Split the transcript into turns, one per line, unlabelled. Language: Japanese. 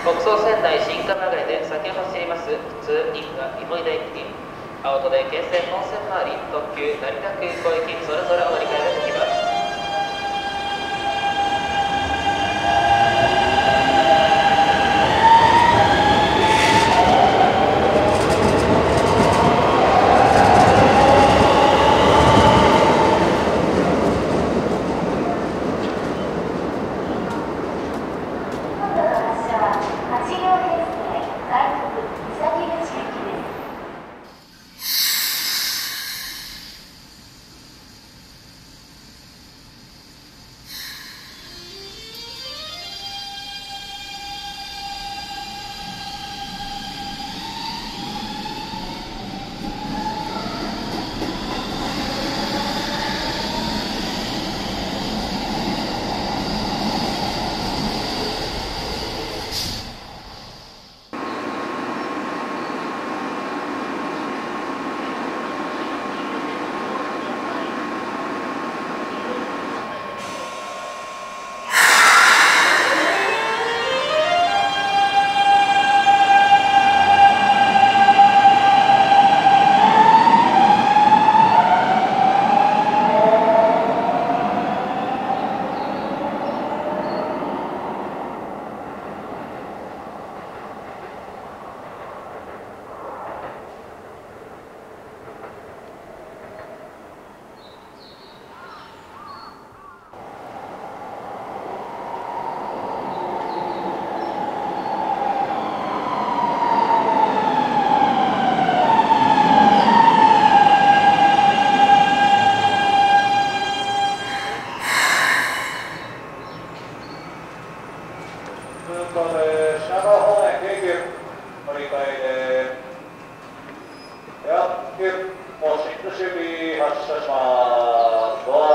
北総仙台新蒲ヶ谷で先ほど走ります。普通銀河芋井田駅に青戸で京成本線周り。特急成田空港行きそれぞれお乗り換えができます。
シろし守備発いします。